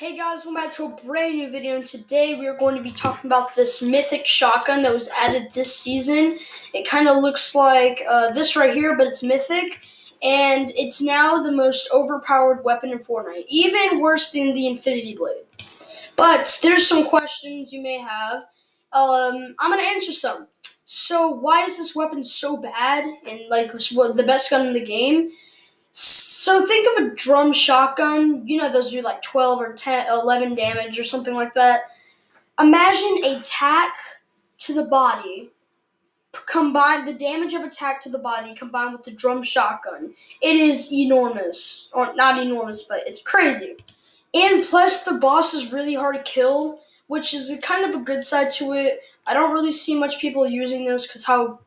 Hey guys, welcome back to a brand new video, and today we are going to be talking about this mythic shotgun that was added this season. It kind of looks like uh, this right here, but it's mythic, and it's now the most overpowered weapon in Fortnite, even worse than the Infinity Blade. But there's some questions you may have. Um, I'm gonna answer some. So why is this weapon so bad and like the best gun in the game? So think of a drum shotgun. You know those do like 12 or 10, 11 damage or something like that. Imagine a tack to the body combined the damage of attack to the body combined with the drum shotgun. It is enormous. Or not enormous, but it's crazy. And plus the boss is really hard to kill, which is kind of a good side to it. I don't really see much people using this cuz how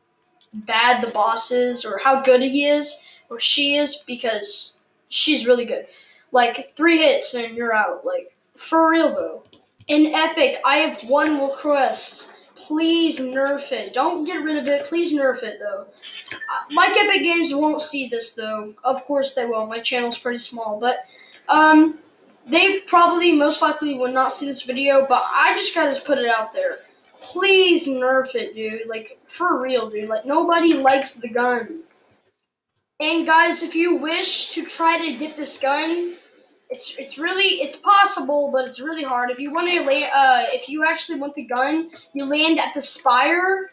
bad the boss is or how good he is or she is because she's really good. Like three hits and you're out. Like for real though. In Epic, I have one request. Please nerf it. Don't get rid of it. Please nerf it though. Like Epic Games won't see this though. Of course they will. My channel's pretty small, but um, they probably most likely will not see this video. But I just gotta put it out there. Please nerf it, dude. Like for real, dude. Like nobody likes the gun. And guys, if you wish to try to get this gun, it's it's really it's possible, but it's really hard. If you want to lay, uh, if you actually want the gun, you land at the spire.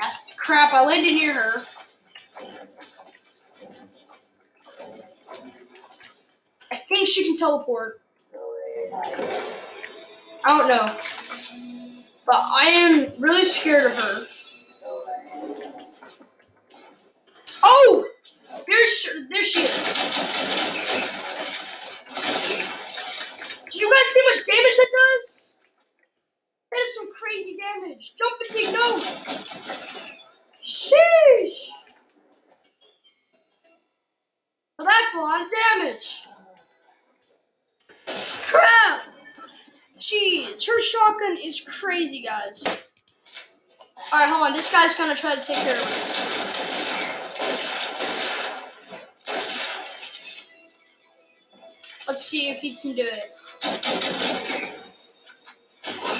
That's crap. I landed near her. I think she can teleport. I don't know, but I am really scared of her. Oh! There's there she is. Did you guys see much damage that does? That is some crazy damage. Jump fatigue, no! Sheesh! Well, that's a lot of damage. Crap! Jeez, her shotgun is crazy, guys. Alright, hold on. This guy's gonna try to take care of her. Let's see if he can do it.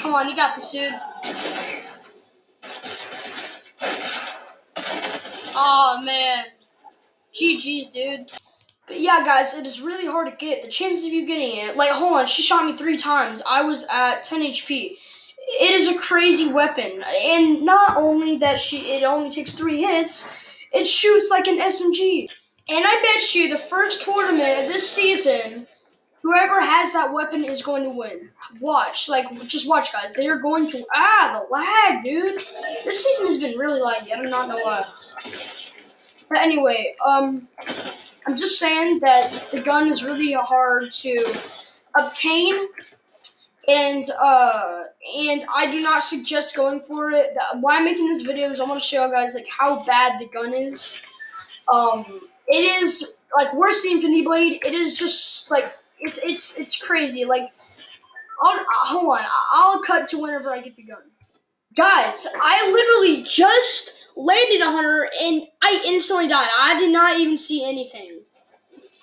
Come on, you got this, dude. Oh man. GG's, dude. But yeah, guys, it is really hard to get. The chances of you getting it, like, hold on, she shot me three times. I was at 10 HP. It is a crazy weapon, and not only that, she it only takes three hits. It shoots like an SMG. And I bet you the first tournament of this season Whoever has that weapon is going to win. Watch, like, just watch, guys. They are going to. Ah, the lag, dude. This season has been really laggy. I do not know why. But anyway, um, I'm just saying that the gun is really hard to obtain, and uh, and I do not suggest going for it. Why I'm making this video is I want to show you guys like how bad the gun is. Um, it is like worse than Infinity Blade. It is just like it's it's it's crazy. Like, I'll, hold on, I'll cut to whenever I get the gun. Guys, I literally just landed on her and I instantly died. I did not even see anything.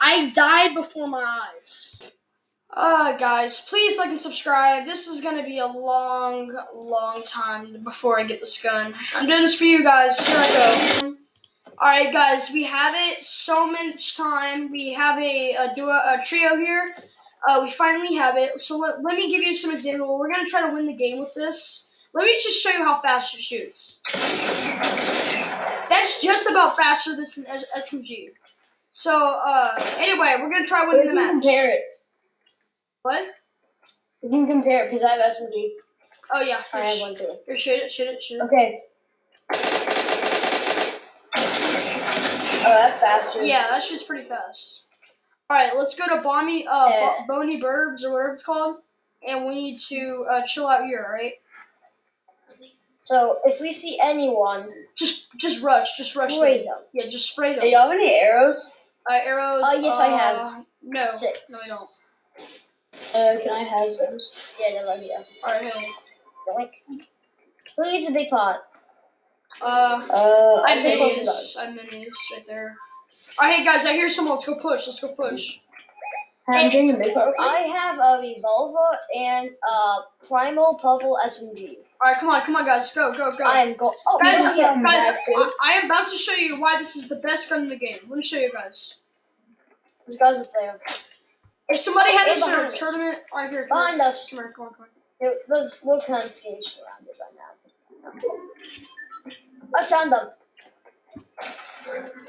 I died before my eyes. Uh, guys, please like and subscribe. This is gonna be a long, long time before I get this gun. I'm doing this for you guys. Here I go. Alright, guys, we have it so much time. We have a, a duo, a trio here. Uh, we finally have it. So let, let me give you some example. We're going to try to win the game with this. Let me just show you how fast it shoots. That's just about faster than an SMG. So, uh, anyway, we're going to try winning the match. compare it. What? We can compare it because I have SMG. Oh, yeah. I have one too. Here, shoot it, shoot it, shoot it. Okay. That's faster. Yeah, that's just pretty fast. All right, let's go to Boney, uh, Yeah. Bo- Burbs or whatever it's called, and we need to uh, chill out here. All right, So if we see anyone, just just rush, just rush. spray them. them. Yeah, just spray them. Do you have any arrows? Uh, arrows. Oh, yes, I uh, have No, six. no, I don't. Uh, can I have those? Yeah, they're right here. All right, hey. Like, who needs a big pot? Uh, Uh, I have this one minis. does. I have minis right there. All right, hey guys, I hear someone. Let's go push. Let's go push. I'm drinking big pot. I have a revolver and a primal purple SMG. All right, come on, come on, guys, go, go, go. I am go. Oh, guys, no, yeah. guys. I, I am about to show you why this is the best gun in the game. Let me show you guys. This guy's up there. If somebody had this in a behind us. tournament, all right, here, come Behind here, us. come here, come on, come on. We're, we're, we're kind of scared surrounded by now. I found them.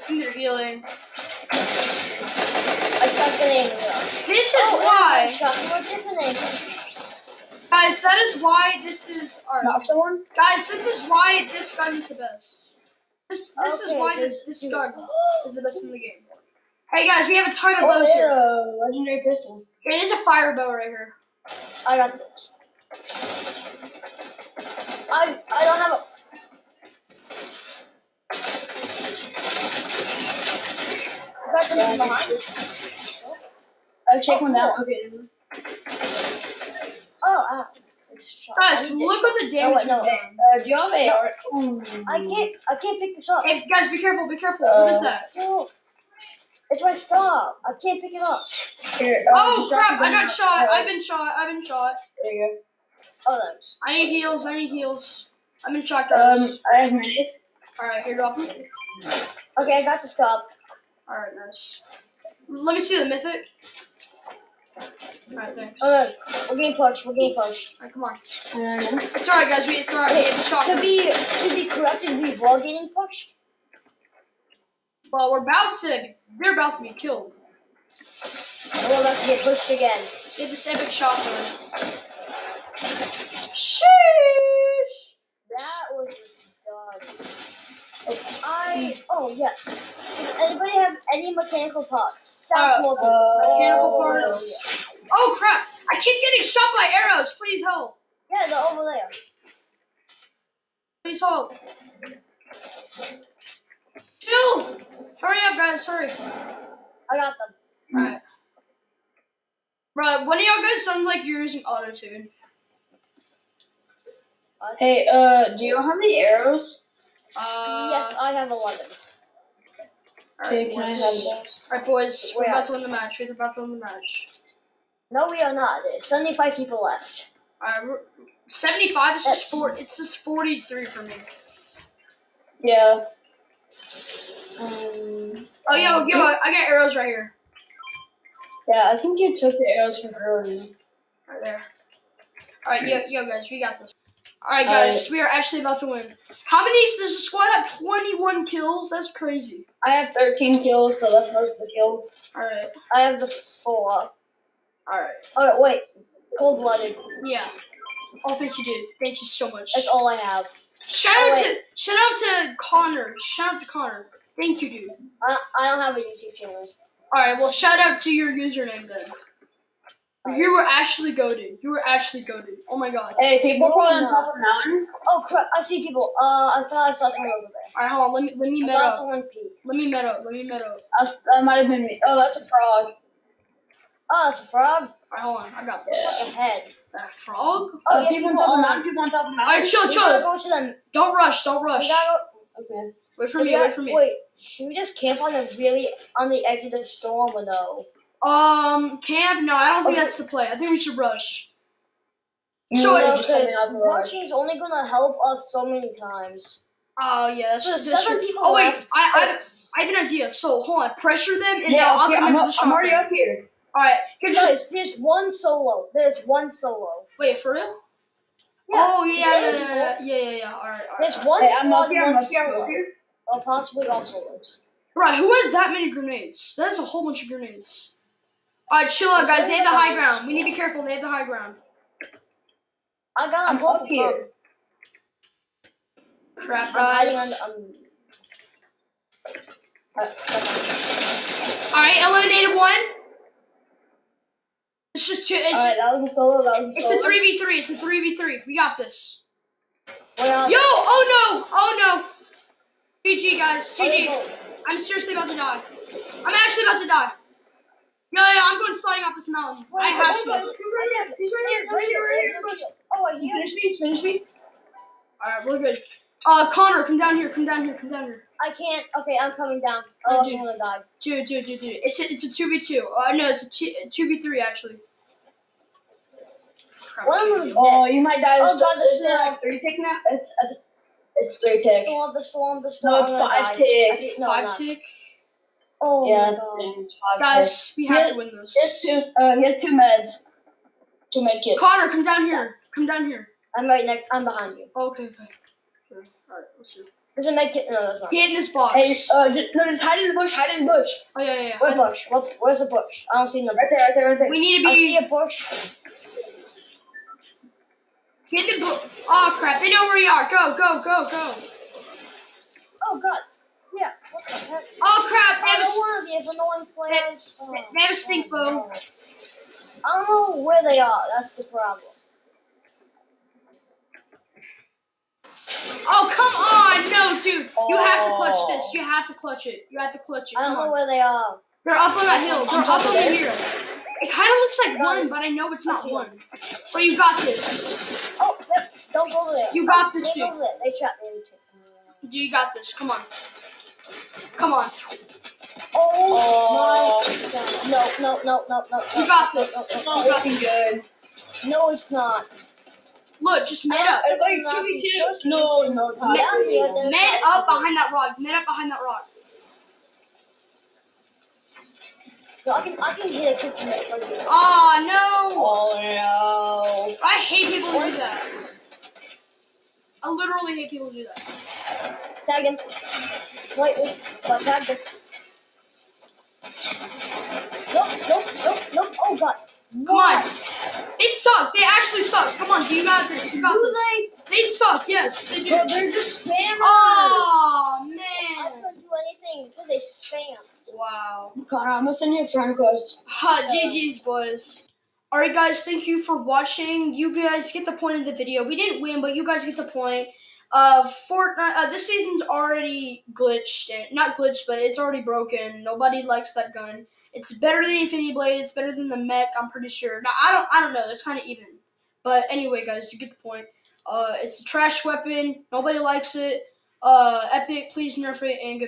They're healing. I suck at. This is oh, why, from different angle. guys. That is why this is. All right, Knock someone? guys. This is why this gun is the best. This this is why this- this, gun is the best in the game. Hey guys, we have a ton of Oh, bows here. yeah, legendary pistol. Here, there's a fire bow right here. I got this. I I don't have a. I got them from. Uh, check Oh, one down. cool. Okay. Oh, ah. Guys, I need look at the damage No, we've wait, done. Uh, do you have a? AR? Ooh. I can't. I can't pick this up. Hey guys, be careful, be careful. what is Uh, that? No. It's my stop. I can't pick it up. Here, uh, Oh crap! I got shot. Uh, I've been shot. I've been shot. There you go. Oh, thanks. I need heals. I need heals. I'm in shot, go. guys. Um, I have minis. All right, here you go. Okay, I got the stop. All right, nice. Let me see the mythic. All right, thanks. All Okay, we're getting pushed. We're getting pushed. Alright, come on. Uh, It's all right, guys. We it's all right. We have the To be to be corrected, we were getting pushed. Well, we're about to. They're about to be killed. And we're about to get pushed again. We have this epic shotgun. Sheesh. That was just done. I oh yes. Does anybody have any mechanical parts? Sounds Uh, more. uh, Mechanical parts. Yeah. Oh crap! I keep getting shot by arrows. Please help. yeah, they're over there. Please help. Chill. Hurry up, guys. Hurry. I got them. Alright. Bro, one of y'all guys sounds like you're using auto tune. Hey, uh, do you have any arrows? Uh, yes, I have eleven. Okay, Alright, can boys. have those? Alright, boys. We're Where? about to win the match. We're about to win the match. No, we are not. There's seventy-five people left. Alright, 75 is just That's- four. It's just 43 for me. Yeah. Um. Oh, yo, yo, I I got arrows right here. Yeah, I think you took the arrows from earlier. Right there. Alright, yo, yo, guys, we got this. Alright, guys, we are actually about to win. How many does the squad have? 21 kills? That's crazy. I have 13 kills, so that's most of the kills. Alright, I have the four. alright. Oh wait, cold-blooded. Yeah. Oh, thank you, dude. Thank you so much. That's all I have. Shout Oh, out wait. to shout out to Connor. Shout out to Connor. Thank you, dude. I, I don't have a YouTube channel. All right, well, shout out to your username then. You were actually goaded. You were actually goaded. Oh my god. Hey, people No, probably on top of the mountain. Oh crap! I see people. Uh, I thought I saw someone over there. All right, hold on. Let me let me I met thought up. someone peek. Let me met up. Let me met up. That, that might have been me. Oh, that's a frog. Oh, it's a frog. All right, hold on. I got this. Like a head. That frog? Oh, Uh, yeah, people on people top of the on. mountain. People on top of the All right, mountain. chill, We gotta chill. go to them. Don't rush. Don't We rush. gotta Okay. Wait for we me. gotta- Wait for me. Wait, should we just camp on the really on the edge of the storm or no? Um, camp? No, I don't think Okay. that's the play. I think we should rush. You So, were just Because out the only gonna help us so many times. Oh yeah, that's, So that's seven true. people Oh wait, left. I, I I have an idea. So hold on, pressure them and Yeah, I'll okay, come I'm, in up, with the I'm already up here. All right, here, Guys, there's one solo. There's one solo. wait for real. Yeah, oh yeah, yeah, yeah, yeah, yeah, yeah, yeah. All right, all right. There's one Hey, I'm squad, up here. I'm up here. I'm up here. Or possibly all solos. Right, who has that many grenades? That's a whole bunch of grenades. All right, chill out, guys. They have the high ground. We need to be careful. They have the high ground. I got I'm a purple up here. pump. Crap, I'm guys. on. Um, uh. All right, eliminated one. It's just two. It's, Alright, that was a solo. That was a it's solo. a three v three. It's a three v three. We got this. Well, Yo! Oh no! Oh no! GG, guys. GG. I'm seriously about to die. I'm actually about to die. Yo, yo, I'm going sliding off this mountain. Wait, I have wait, to. wait. All Right there. He's right here. There's Right here. Right here. there's no shield. Oh, I hear. Finish me. Finish me. right, we're good. Uh, Connor, come down here. Come down here. Come down here. I can't. Okay, I'm coming down. Oh, I'm gonna die. Dude, dude, dude, dude. It's a, it's a two v two. Uh, no, it's a two two v three actually. Crap. One of them's Oh, dead. you might die. Oh, God, Is the it storm. like three tick now? It's it's, it's three The storm, the storm, the storm. No, it's five die. tick. I It's five that. tick. Oh Yeah, my god. it's. Guys, we have Yeah. to win this. He has two. Uh, he has two meds. Two med kits. Connor, come down here. Come down here. I'm right next. I'm behind you. Oh, okay, okay. Sure. All right, let's see. There's a med kit. No, that's not. Get in this box. Hey, uh, just, no, just hide in the bush. Hide in the bush. oh yeah, yeah, yeah. Where I- bush? What? Where's the bush? I don't see no bush. Right there. Right there. Right there. We need to be. I see a bush. Get the. Bo- oh crap! They know where we are. Go, go, go, go. Oh god. Yeah. What the heck? Oh crap! They have a, don't s- want these annoying players. Oh, they have a stink oh, bow. I don't know where they are. That's the problem. Oh come on! No, dude. You have to clutch Oh. this. You have to clutch it. You have to clutch it. I don't know on. where they are. They're up on that hill. They're up on the it? hill. It kind of looks like one, but I know it's not one. But you got this. Oh. Don't go there. You got this, dude. They shot me. You got this. Come on. Come on. Oh, Oh. my god. No, no, no, no, no. You no, got no, this. no, It's no, not no. looking good. No, it's not. Look, just mid up. don't Like think two v two. No, no, it's Todd. down Mid up even- behind that rock. Mid up behind that rock. No, I can, I can hit a kick from that from here. Ah, no. Oh no. I hate people who do that. I literally hate people who do that. Tag him. Slightly, but tag him. Nope, nope, nope, nope. Oh god. Come on. They suck. They actually suck. Come on, you got this. You got Do this. They suck. Yes, they do. Bro, they're just spammers. Oh man. I man. couldn't do anything because they spam. Wow. Connor, I'm gonna send you a friend request. Ha, GG's, boys. Alright, guys, thank you for watching. You guys get the point of the video. We didn't win, but you guys get the point. Uh, Fortnite, uh, this season's already glitched. Not glitched, but it's already broken. Nobody likes that gun. It's better than Infinity Blade. It's better than the mech, I'm pretty sure. Now, I don't, I don't know. It's kind of even. But anyway, guys, you get the point. Uh, it's a trash weapon. Nobody likes it. Uh, Epic, please nerf it, and good.